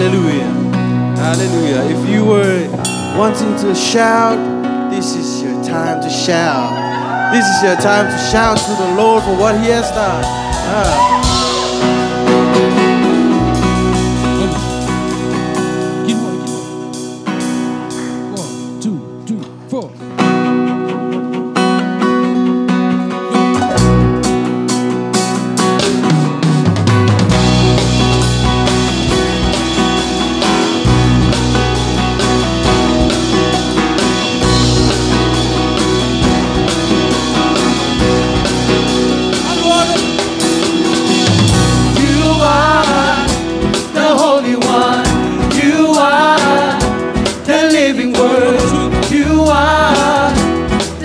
Hallelujah. Hallelujah. If you were wanting to shout, this is your time to shout. This is your time to shout to the Lord for what He has done. Uh.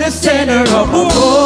the center of my.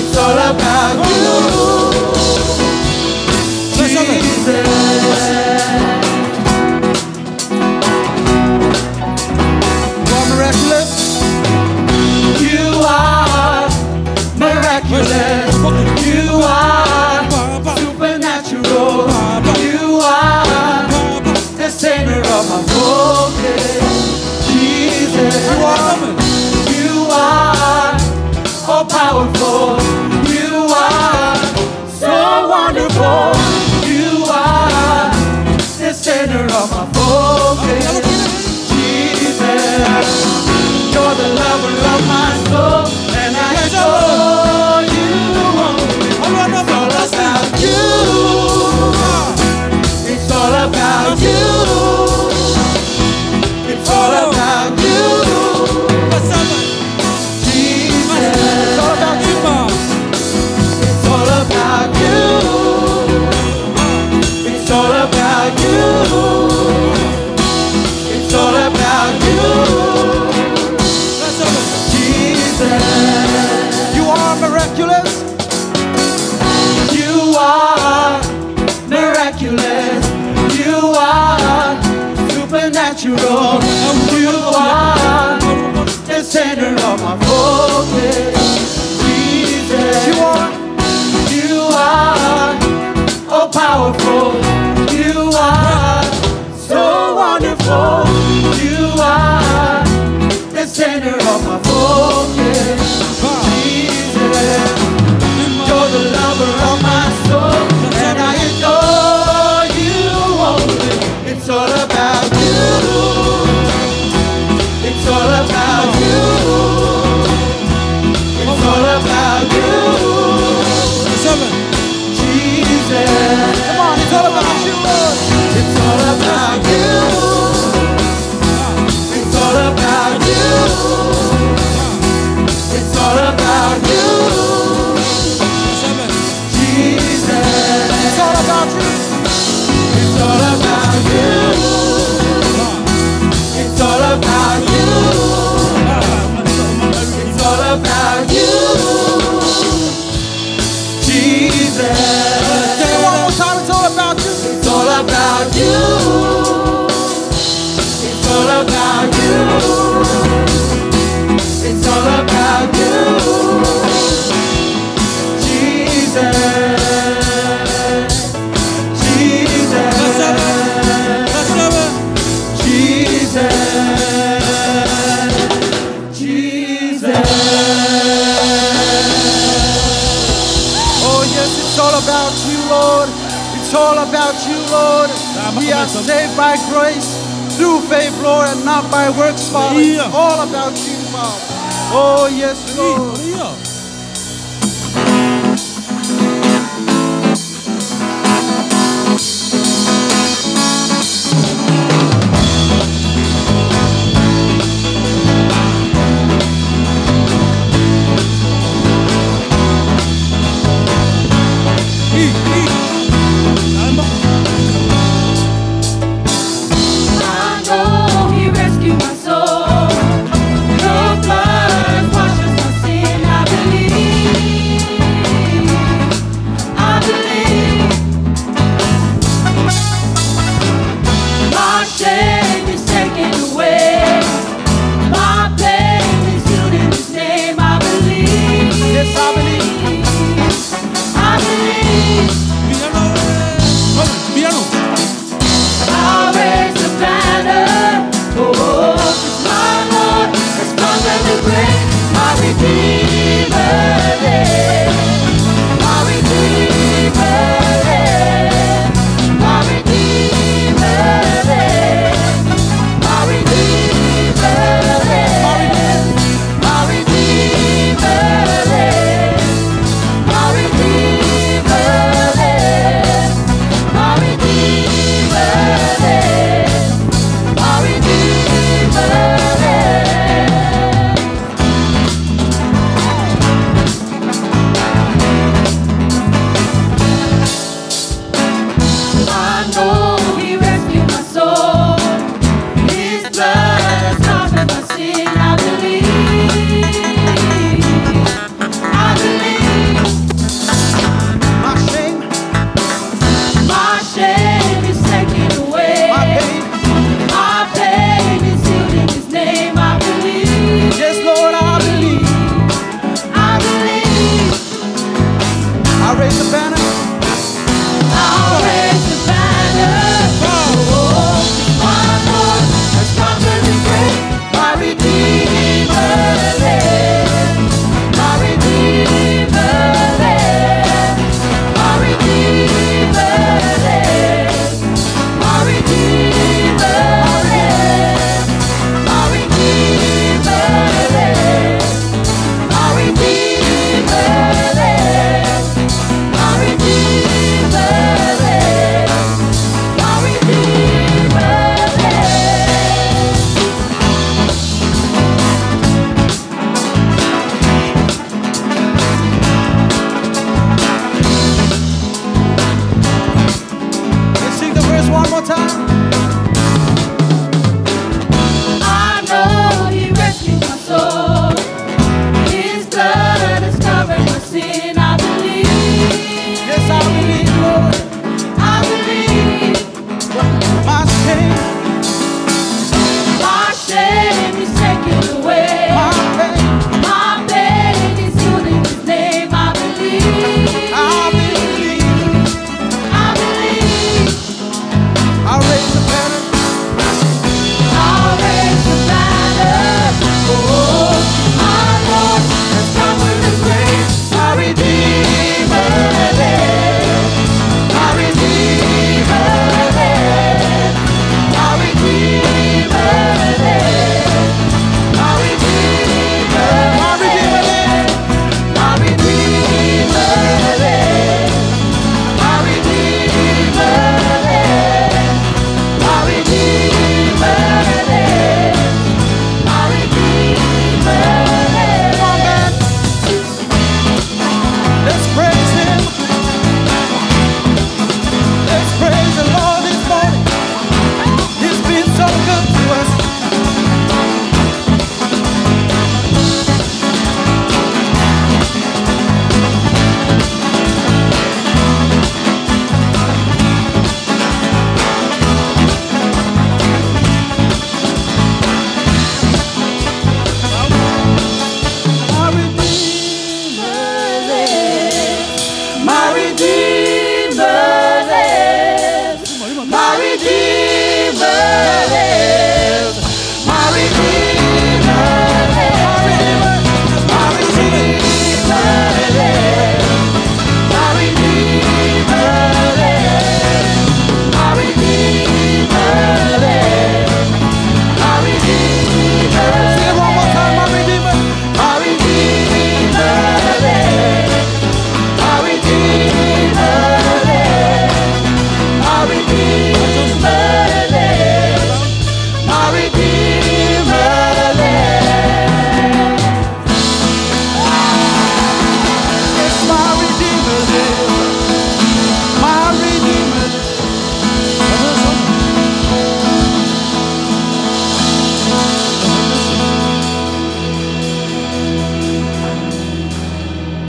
It's all about you. You are the center of my focus. We are saved by grace through faith, Lord, and not by works, Father. It's all about you, Father. Oh, yes, Lord.